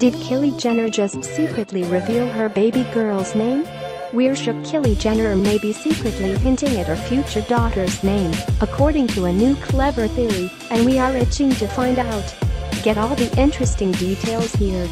Did Kylie Jenner just secretly reveal her baby girl's name? We're sure Kylie Jenner may be secretly hinting at her future daughter's name, according to a new clever theory, and we are itching to find out. Get all the interesting details here.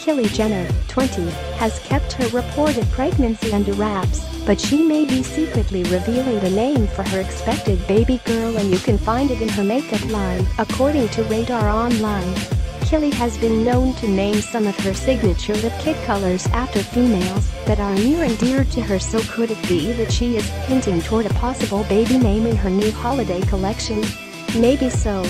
Kylie Jenner, 20, has kept her reported pregnancy under wraps, but she may be secretly revealing the name for her expected baby girl and you can find it in her makeup line, according to Radar Online. Kylie has been known to name some of her signature lip kit colors after females that are near and dear to her so could it be that she is hinting toward a possible baby name in her new holiday collection? Maybe so.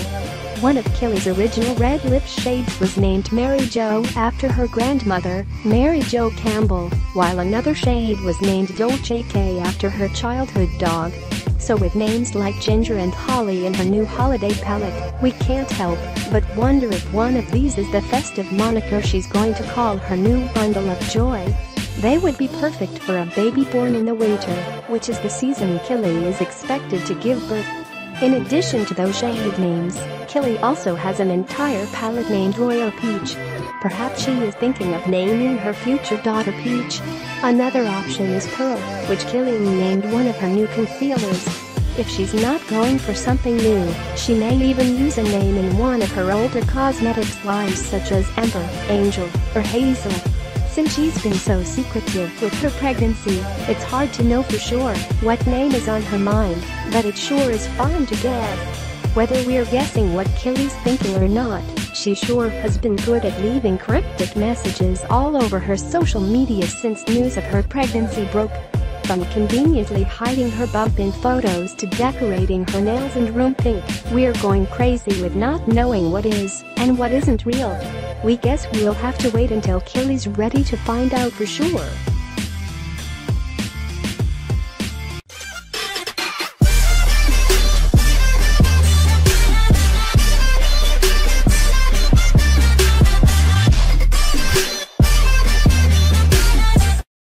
One of Kylie's original red lip shades was named Mary Jo after her grandmother, Mary Jo Campbell, while another shade was named Dolce K after her childhood dog. So with names like Ginger and Holly in her new holiday palette, we can't help but wonder if one of these is the festive moniker she's going to call her new bundle of joy. They would be perfect for a baby born in the winter, which is the season Kylie is expected to give birth. In addition to those shade names, Kylie also has an entire palette named Royal Peach. Perhaps she is thinking of naming her future daughter Peach. Another option is Pearl, which Kylie named one of her new concealers. If she's not going for something new, she may even use a name in one of her older cosmetics lines such as Amber, Angel, or Hazel. Since she's been so secretive with her pregnancy, it's hard to know for sure what name is on her mind, but it sure is fun to guess. Whether we're guessing what Kylie's thinking or not, she sure has been good at leaving cryptic messages all over her social media since news of her pregnancy broke. From conveniently hiding her bump in photos to decorating her nails and room pink, we're going crazy with not knowing what is and what isn't real. We guess we'll have to wait until Kylie's ready to find out for sure.